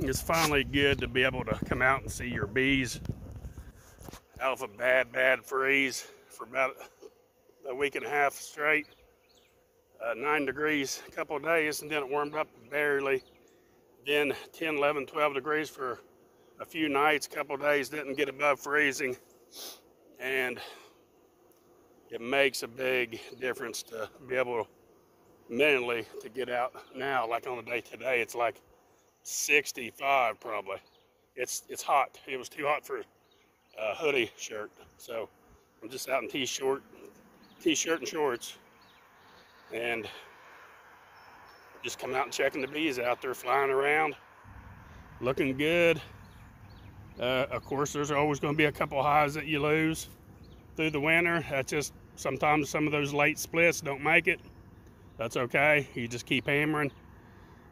it's finally good to be able to come out and see your bees out of a bad, bad freeze for about a week and a half straight. Uh, nine degrees a couple of days and then it warmed up barely. Then 10, 11, 12 degrees for a few nights, a couple of days, didn't get above freezing. And it makes a big difference to be able mentally to get out now. Like on a day today, it's like 65 probably. It's it's hot. It was too hot for a hoodie shirt. So I'm just out in t-shirt, t-shirt and shorts. And just come out and checking the bees out there flying around. Looking good. Uh, of course, there's always going to be a couple highs that you lose through the winter. That's just sometimes some of those late splits don't make it. That's okay. You just keep hammering.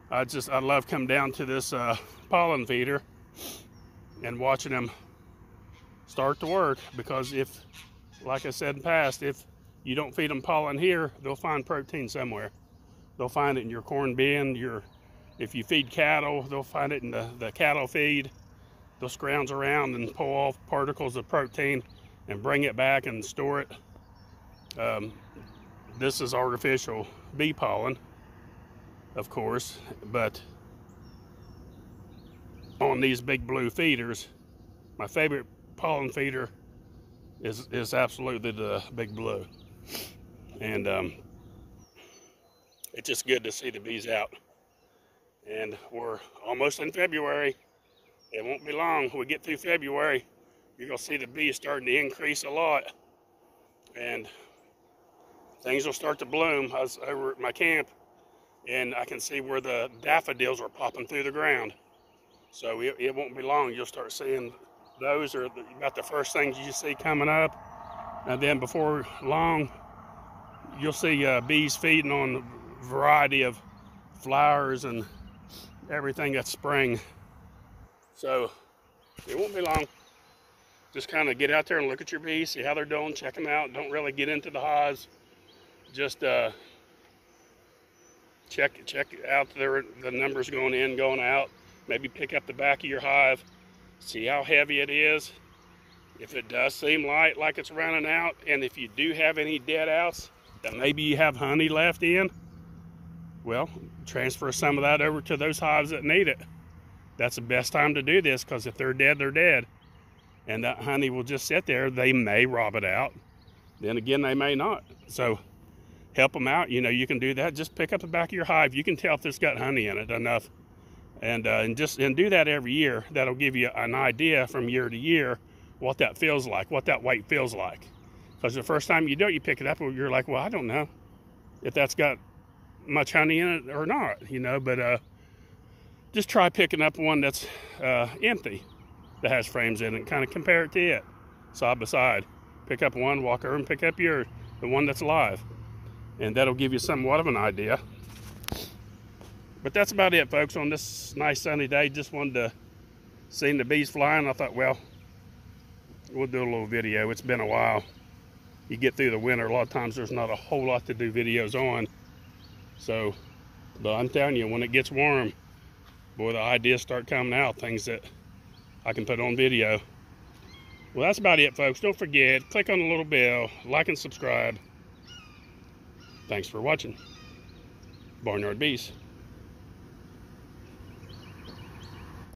I just, I love coming down to this uh, pollen feeder and watching them start to work because if, like I said in past, if you don't feed them pollen here, they'll find protein somewhere. They'll find it in your corn bin, your, if you feed cattle, they'll find it in the, the cattle feed. They'll scrounge around and pull off particles of protein and bring it back and store it. Um, this is artificial bee pollen of course, but on these big blue feeders, my favorite pollen feeder is, is absolutely the big blue. And um, it's just good to see the bees out. And we're almost in February. It won't be long. we get through February, you're gonna see the bees starting to increase a lot. And things will start to bloom. I was over at my camp and I can see where the daffodils are popping through the ground. So it, it won't be long. You'll start seeing those are the, about the first things you see coming up. And then before long, you'll see uh, bees feeding on a variety of flowers and everything that's spring. So it won't be long. Just kind of get out there and look at your bees, see how they're doing, check them out. Don't really get into the hives. Just uh, check check out the, the numbers going in, going out. Maybe pick up the back of your hive, see how heavy it is. If it does seem light, like it's running out, and if you do have any dead outs that maybe you have honey left in, well, transfer some of that over to those hives that need it. That's the best time to do this because if they're dead, they're dead. And that honey will just sit there. They may rob it out. Then again, they may not. So help them out, you know, you can do that. Just pick up the back of your hive. You can tell if it's got honey in it enough. And, uh, and just and do that every year. That'll give you an idea from year to year what that feels like, what that weight feels like. Because the first time you do it, you pick it up, you're like, well, I don't know if that's got much honey in it or not, you know. But uh, just try picking up one that's uh, empty, that has frames in it, kind of compare it to it, side by side. Pick up one, walk over and pick up your the one that's alive and that'll give you somewhat of an idea. But that's about it, folks, on this nice sunny day. Just wanted to see the bees flying. I thought, well, we'll do a little video. It's been a while. You get through the winter, a lot of times there's not a whole lot to do videos on. So, but I'm telling you, when it gets warm, boy, the ideas start coming out, things that I can put on video. Well, that's about it, folks. Don't forget, click on the little bell, like and subscribe. Thanks for watching. Barnyard Bees.